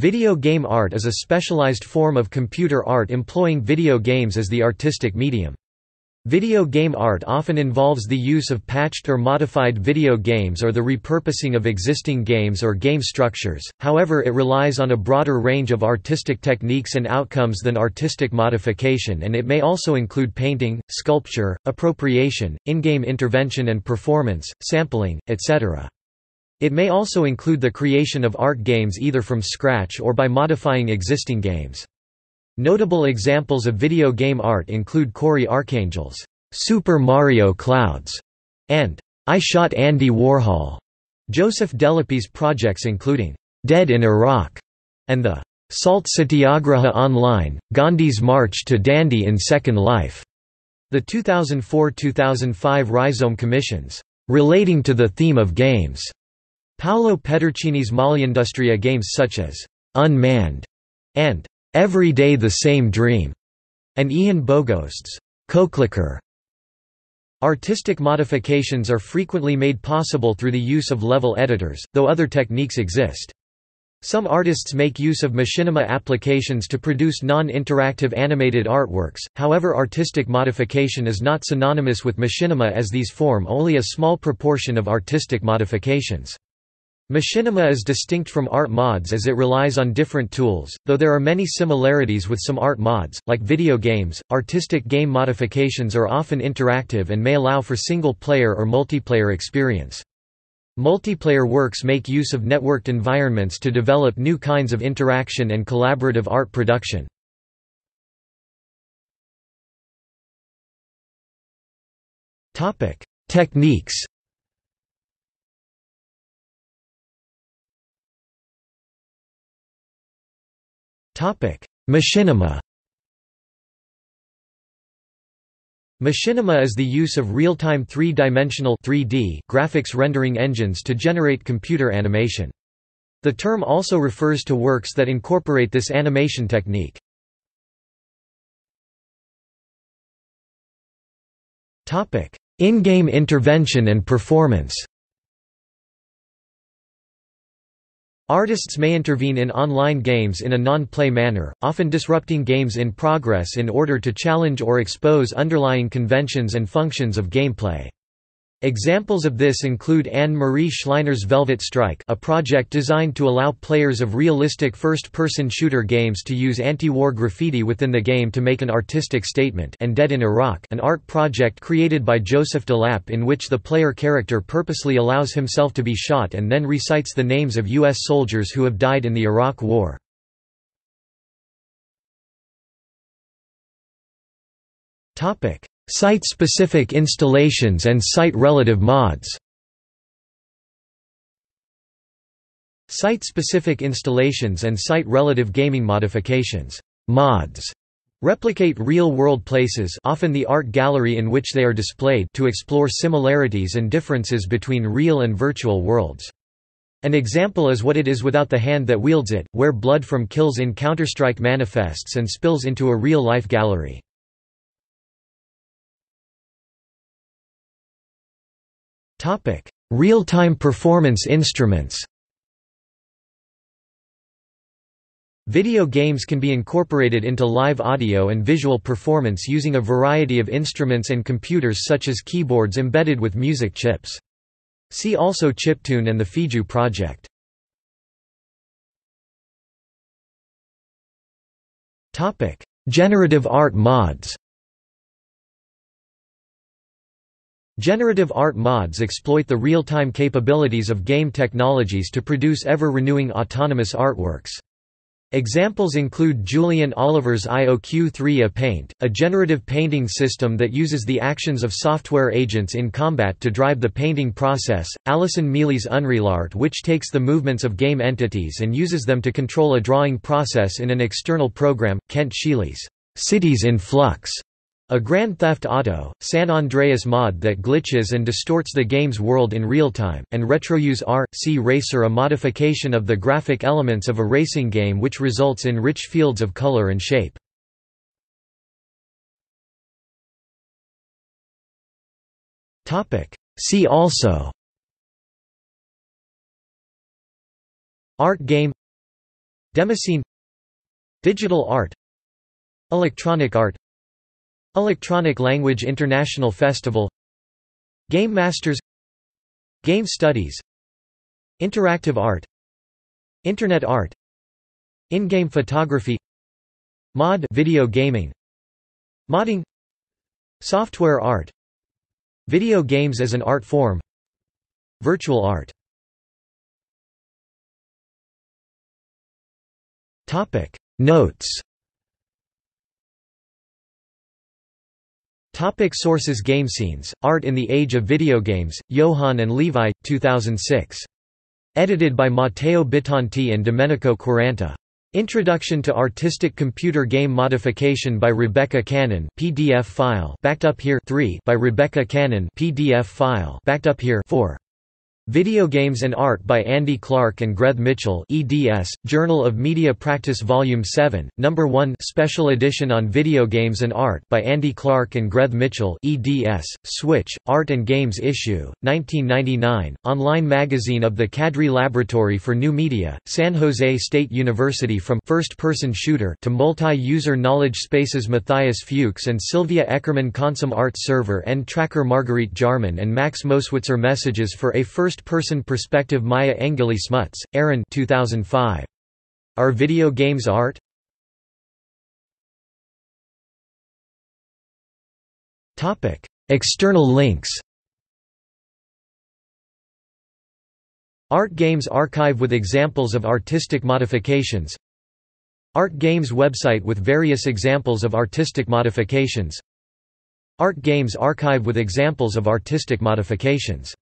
Video game art is a specialized form of computer art employing video games as the artistic medium. Video game art often involves the use of patched or modified video games or the repurposing of existing games or game structures, however it relies on a broader range of artistic techniques and outcomes than artistic modification and it may also include painting, sculpture, appropriation, in-game intervention and performance, sampling, etc. It may also include the creation of art games either from scratch or by modifying existing games. Notable examples of video game art include Cory Arcangel's Super Mario Clouds and I Shot Andy Warhol. Joseph DeLappe's projects including Dead in Iraq and the Salt Satyagraha Online, Gandhi's March to Dandi in Second Life. The 2004-2005 Rhizome Commissions, relating to the theme of games, Paolo Pedercini's Molleindustria games such as Unmanned and Every Day the Same Dream, and Ian Bogost's Cow Clicker. Artistic modifications are frequently made possible through the use of level editors, though other techniques exist. Some artists make use of machinima applications to produce non-interactive animated artworks, however artistic modification is not synonymous with machinima as these form only a small proportion of artistic modifications. Machinima is distinct from art mods as it relies on different tools, though there are many similarities with some art mods. Like video games, artistic game modifications are often interactive and may allow for single player or multiplayer experience. Multiplayer works make use of networked environments to develop new kinds of interaction and collaborative art production. Techniques Machinima Machinima is the use of real-time three-dimensional graphics rendering engines to generate computer animation. The term also refers to works that incorporate this animation technique. In-game intervention and performance Artists may intervene in online games in a non-play manner, often disrupting games in progress in order to challenge or expose underlying conventions and functions of gameplay. Examples of this include Anne-Marie Schleiner's Velvet Strike a project designed to allow players of realistic first-person shooter games to use anti-war graffiti within the game to make an artistic statement and Dead in Iraq an art project created by Joseph DeLappe in which the player character purposely allows himself to be shot and then recites the names of U.S. soldiers who have died in the Iraq War. Site-specific installations and site-relative mods Site-specific installations and site-relative gaming modifications mods, replicate real-world places often the art gallery in which they are displayed to explore similarities and differences between real and virtual worlds. An example is what it is without the hand that wields it, where blood from kills in Counter-Strike manifests and spills into a real-life gallery. Topic: Real-time performance instruments. Video games can be incorporated into live audio and visual performance using a variety of instruments and computers such as keyboards embedded with music chips. See also Chiptune and the Fijuu project. Generative art mods Generative art mods exploit the real-time capabilities of game technologies to produce ever-renewing autonomous artworks. Examples include Julian Oliver's IOQ3A Paint, a generative painting system that uses the actions of software agents in combat to drive the painting process, Alison Mealey's Unreal Art which takes the movements of game entities and uses them to control a drawing process in an external program, Kent Sheely's Cities in Flux, a Grand Theft Auto, San Andreas mod that glitches and distorts the game's world in real time, and RetroYou R.C. Racer a modification of the graphic elements of a racing game which results in rich fields of color and shape. See also. Art game. Demoscene. Digital art. Electronic art Electronic Language International Festival Game Masters Game Studies Interactive art Internet art In-game photography Mod video gaming Modding Software art Video games as an art form Virtual art. Notes Topic sources Game scenes, Art in the Age of Video Games, Johann and Levi, 2006. Edited by Matteo Bittanti and Domenico Quaranta. Introduction to Artistic Computer Game Modification by Rebecca Cannon PDF file backed up here 3 by Rebecca Cannon PDF file backed up here 4 Video Games and Art by Andy Clark and Greg Mitchell eds, Journal of Media Practice Volume 7, No. 1 Special Edition on Video Games and Art by Andy Clark and Greg Mitchell eds, Switch, Art and Games Issue, 1999, online magazine of the CADRE Laboratory for New Media, San Jose State University from first-person shooter to multi-user knowledge spaces Matthias Fuchs and Sylvia Eckermann Consum Art Server and Tracker Marguerite Jahrmann and Max Moswitzer Messages for a First First-person perspective Maya Engeli Smuts, Aaron 2005. Are video games art? External links. Art Games Archive with examples of artistic modifications. Art Games website with various examples of artistic modifications. Art Games Archive with examples of artistic modifications